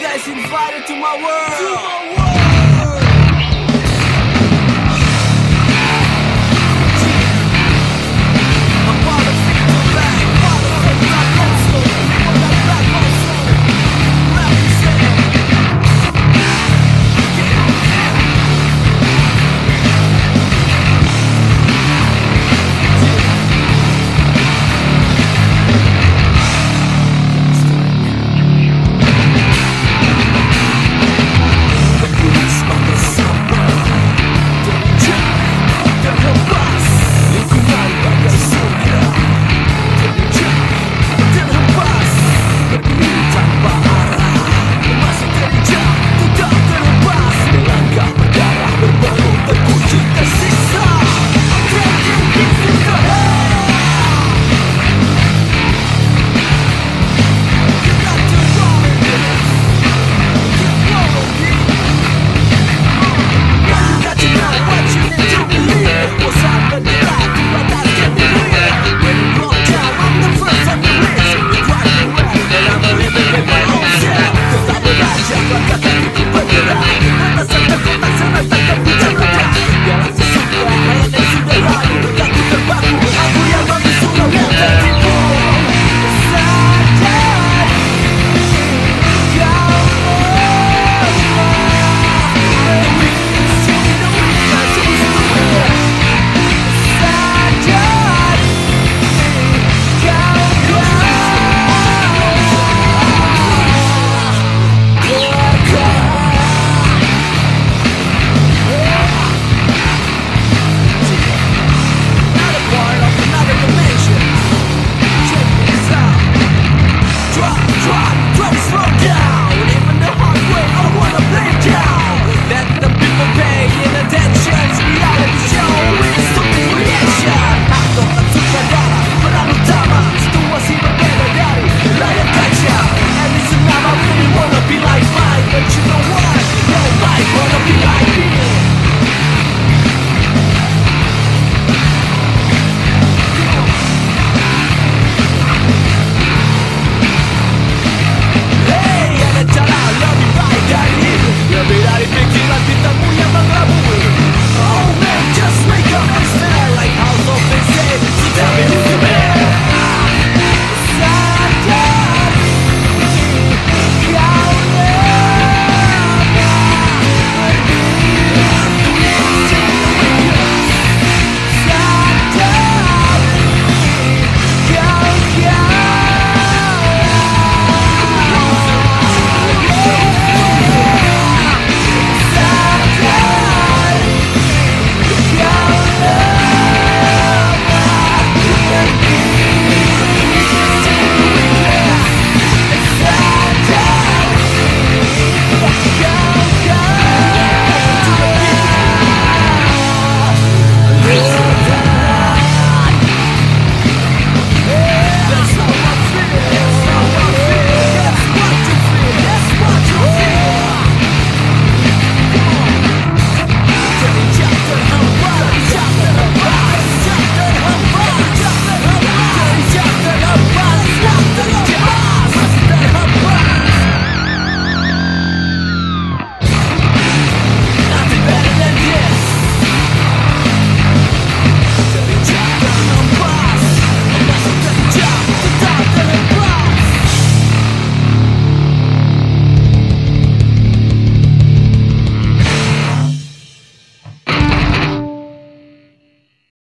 guys invited to my world. To my world.